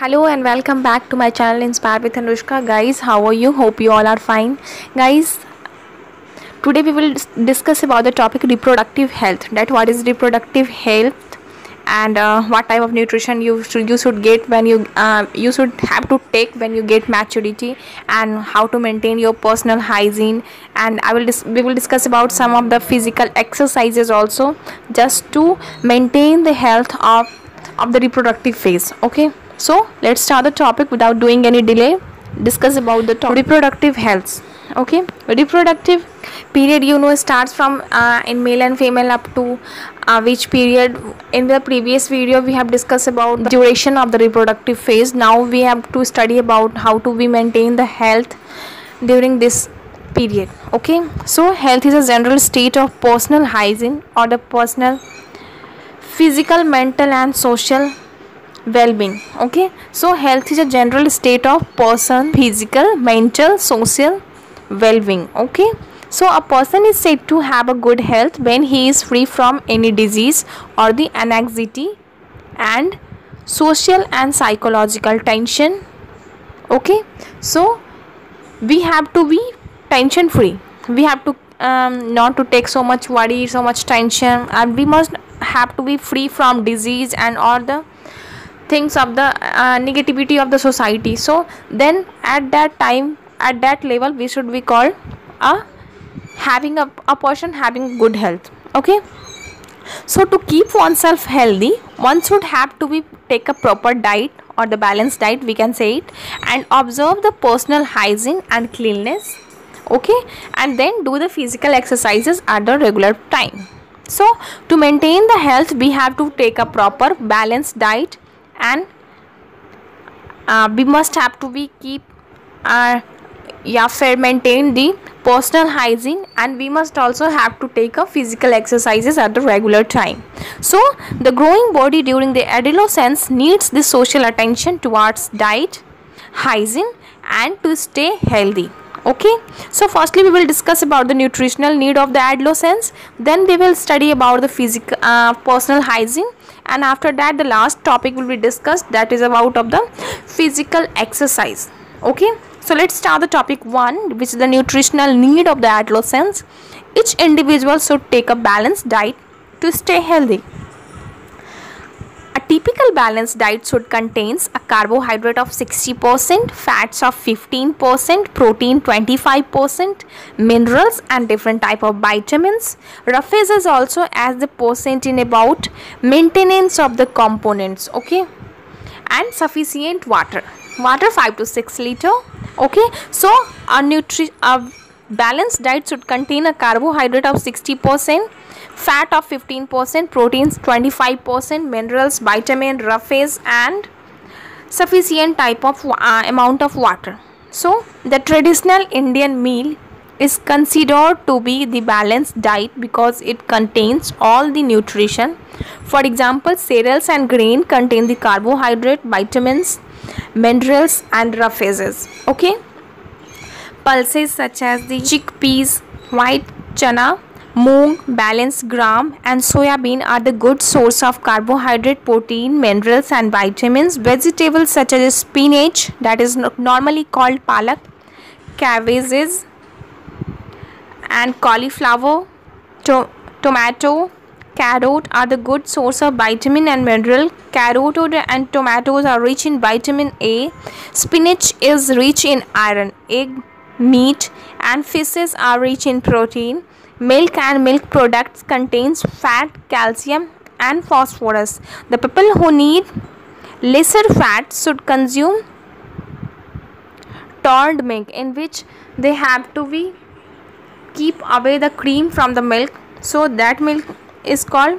hello and welcome back to my channel inspire with anushka. Guys how are you? Hope you all are fine. Guys today we will discuss about the topic reproductive health that what is reproductive health and uh, what type of nutrition you should you should get when you uh, you should have to take when you get maturity and how to maintain your personal hygiene. And i will we will discuss about some of the physical exercises also just to maintain the health of of the reproductive phase okay so let's start the topic without doing any delay. Discuss about the topic. Reproductive health. Okay? Reproductive period you know starts from uh, in male and female up to uh, which period? In the previous video we have discussed about the duration of the reproductive phase. Now we have to study about how to we maintain the health during this period. Okay? So health is a general state of personal hygiene or the personal physical mental and social well-being okay? So health is a general state of person physical mental social well-being okay? So a person is said to have a good health when he is free from any disease or the anxiety and social and psychological tension okay? So we have to be tension free we have to um, not to take so much worry so much tension and we must have to be free from disease and all the things of the uh, negativity of the society. So then at that time at that level we should be called a having a, a person having good health. Okay? So to keep oneself healthy one should have to be take a proper diet or the balanced diet we can say it and observe the personal hygiene and cleanliness. Okay? And then do the physical exercises at the regular time. So to maintain the health we have to take a proper balanced diet and uh, we must have to be keep our yeah fair maintain the personal hygiene and we must also have to take a physical exercises at the regular time. So the growing body during the adolescence needs the social attention towards diet hygiene and to stay healthy. Okay? So firstly we will discuss about the nutritional need of the adolescents. Then we will study about the physical uh, personal hygiene and after that the last topic will be discussed. That is about of the physical exercise. Okay? So let's start the topic one which is the nutritional need of the adolescents. Each individual should take a balanced diet to stay healthy typical balanced diet should contains a carbohydrate of 60%, fats of 15%, protein 25%, minerals and different type of vitamins. Roughage is also as the percent in about maintenance of the components, okay? And sufficient water. Water 5 to 6 liter, okay? So a nutri a balanced diet should contain a carbohydrate of 60% fat of 15%, proteins 25%, minerals, vitamin, roughage and sufficient type of uh, amount of water. So the traditional Indian meal is considered to be the balanced diet because it contains all the nutrition. For example, cereals and grain contain the carbohydrate, vitamins, minerals and roughages. Okay. Pulses such as the chickpeas, white chana, Moong, Bengal gram and soya bean are the good source of carbohydrate, protein, minerals and vitamins. Vegetables such as spinach that is normally called palak, cabbages and cauliflower, to tomato, carrot are the good source of vitamin and mineral. Carrot and tomatoes are rich in vitamin A. Spinach is rich in iron. Egg, meat and fishes are rich in protein. Milk and milk products contains fat, calcium and phosphorus. The people who need lesser fat should consume toned milk in which they have to be keep away the cream from the milk so that milk is called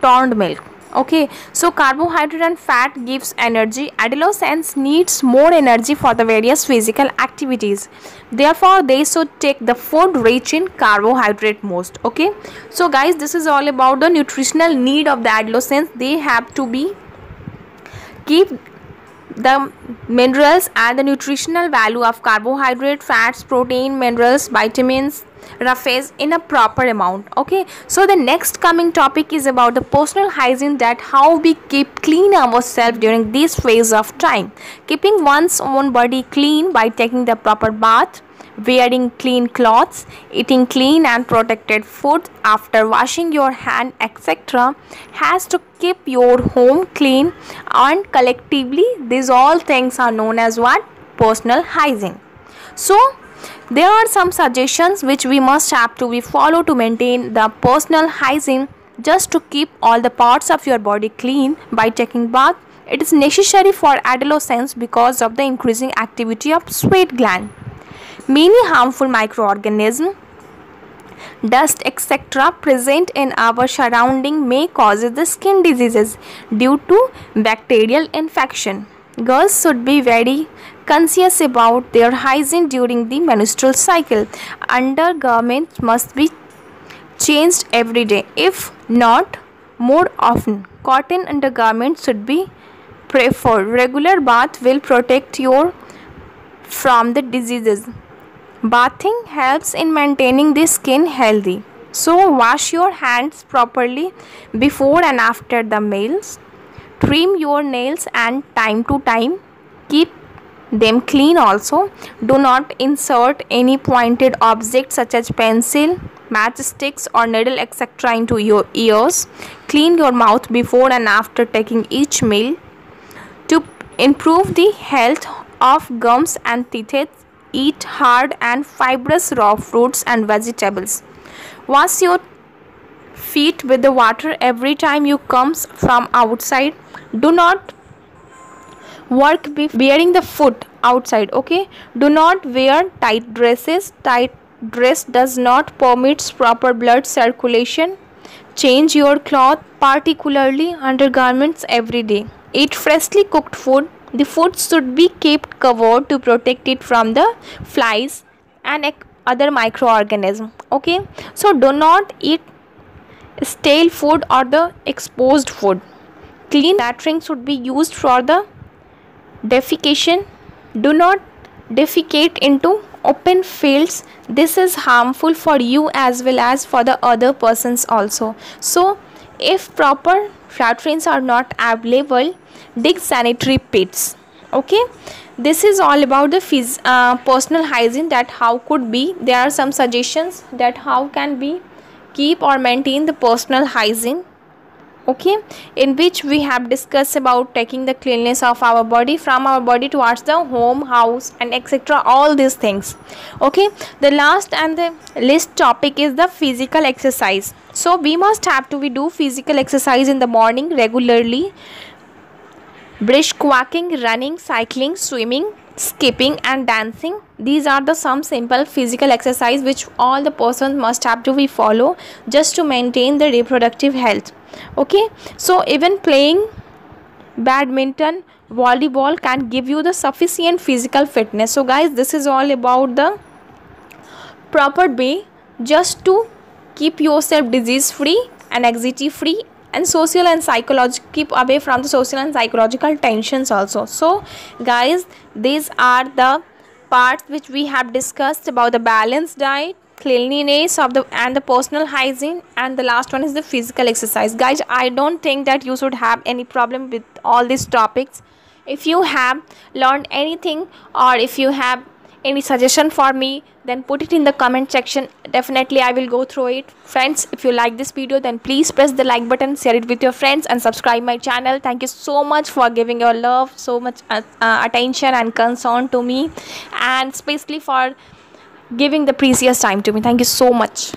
toned milk okay so carbohydrate and fat gives energy. Adolescents needs more energy for the various physical activities. Therefore they should take the food rich in carbohydrate most. Okay so guys this is all about the nutritional need of the adolescents. They have to be keep the minerals and the nutritional value of carbohydrate fats protein minerals vitamins roughage in a proper amount okay? So the next coming topic is about the personal hygiene that how we keep clean ourselves during this phase of time. Keeping one's own body clean by taking the proper bath wearing clean clothes eating clean and protected food after washing your hand etc has to keep your home clean and collectively these all things are known as what? Personal hygiene. So there are some suggestions which we must have to be follow to maintain the personal hygiene just to keep all the parts of your body clean by taking bath. It is necessary for adolescents because of the increasing activity of sweat gland. Many harmful microorganisms dust etc present in our surrounding may cause the skin diseases due to bacterial infection girls should be very conscious about their hygiene during the menstrual cycle. Undergarments must be changed every day, if not more often. Cotton undergarments should be preferred. Regular bath will protect you from the diseases. Bathing helps in maintaining the skin healthy. So wash your hands properly before and after the meals. Trim your nails and time to time keep them clean also. Do not insert any pointed objects such as pencil matchsticks or needle etc into your ears. Clean your mouth before and after taking each meal. To improve the health of gums and teeth eat hard and fibrous raw fruits and vegetables. Wash your feet with the water every time you comes from outside do not work wearing the foot outside okay? Do not wear tight dresses. Tight dress does not permits proper blood circulation. Change your cloth particularly undergarments every day. Eat freshly cooked food. The food should be kept covered to protect it from the flies and other microorganisms okay? So do not eat stale food or the exposed food clean latrine should be used for the defecation. Do not defecate into open fields. This is harmful for you as well as for the other persons also. So if proper latrines are not available dig sanitary pits. Okay? This is all about the phys- uh, personal hygiene that how could be. There are some suggestions that how can we keep or maintain the personal hygiene okay? In which we have discussed about taking the cleanliness of our body from our body towards the home house and etc all these things. Okay? The last and the list topic is the physical exercise. So we must have to we do physical exercise in the morning regularly. Brisk walking running cycling swimming skipping and dancing. These are the some simple physical exercise which all the persons must have to be follow just to maintain the reproductive health. Okay? So even playing badminton volleyball can give you the sufficient physical fitness. So guys this is all about the proper way just to keep yourself disease free and anxiety free and social and psychological keep away from the social and psychological tensions also. So guys these are the parts which we have discussed about the balanced diet cleanliness of the and the personal hygiene and the last one is the physical exercise. Guys i don't think that you should have any problem with all these topics. If you have learned anything or if you have any suggestion for me then put it in the comment section. Definitely i will go through it. Friends if you like this video then please press the like button share it with your friends and subscribe my channel. Thank you so much for giving your love so much uh, uh, attention and concern to me and especially for giving the precious time to me. Thank you so much